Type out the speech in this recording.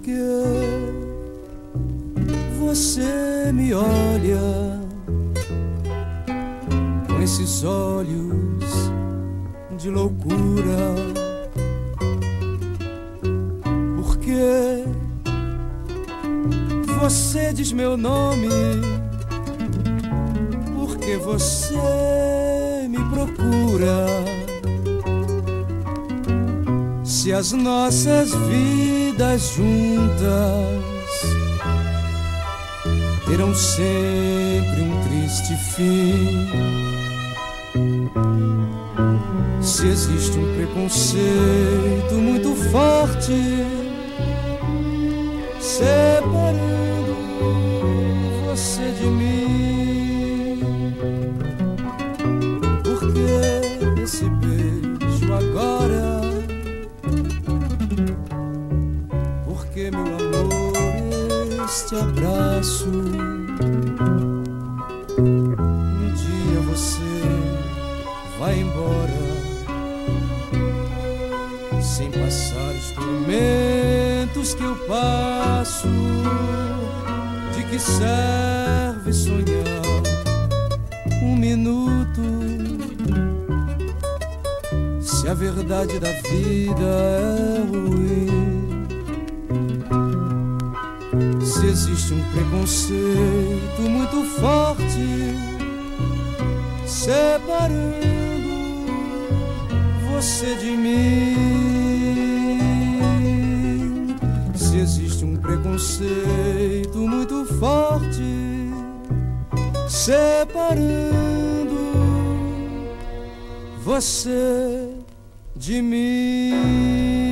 Porque você me olha com esses olhos de loucura. Porque você diz meu nome. Porque você me procura. Se as nossas vidas juntas terão sempre um triste fim. Se existe um preconceito muito forte separando você de mim, este abraço. Um dia você vai embora sem passar os tormentos que eu passo. De que serve sonhar um minuto se a verdade da vida é ruim? Existe um preconceito muito forte separando você de mim. Se existe um preconceito muito forte separando você de mim.